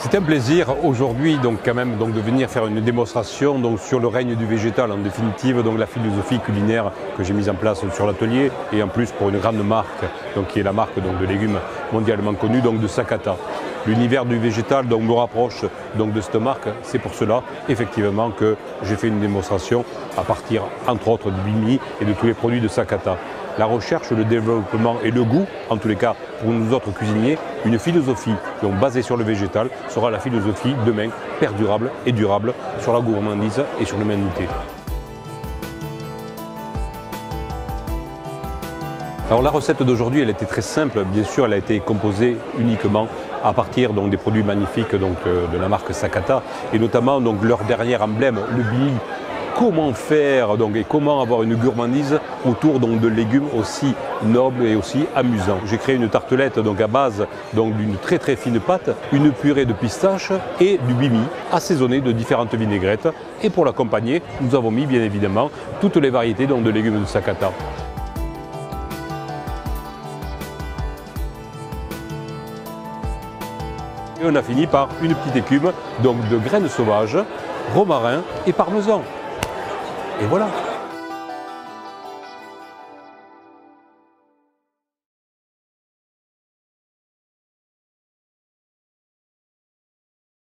C'est un plaisir aujourd'hui quand même de venir faire une démonstration sur le règne du végétal en définitive donc la philosophie culinaire que j'ai mise en place sur l'atelier et en plus pour une grande marque qui est la marque de légumes mondialement connue donc de Sakata. L'univers du végétal donc me rapproche donc de cette marque, c'est pour cela effectivement que j'ai fait une démonstration à partir entre autres du bimi et de tous les produits de Sakata la recherche, le développement et le goût, en tous les cas pour nous autres cuisiniers, une philosophie donc basée sur le végétal sera la philosophie demain perdurable et durable sur la gourmandise et sur l'humanité. Alors la recette d'aujourd'hui, elle était très simple. Bien sûr, elle a été composée uniquement à partir donc, des produits magnifiques euh, de la marque Sakata et notamment donc, leur dernier emblème, le billy comment faire donc, et comment avoir une gourmandise autour donc, de légumes aussi nobles et aussi amusants? J'ai créé une tartelette donc, à base d'une très très fine pâte, une purée de pistache et du bimi assaisonné de différentes vinaigrettes. Et pour l'accompagner, nous avons mis bien évidemment toutes les variétés donc, de légumes de Sakata. Et on a fini par une petite écume donc de graines sauvages, romarin et parmesan. Et voilà.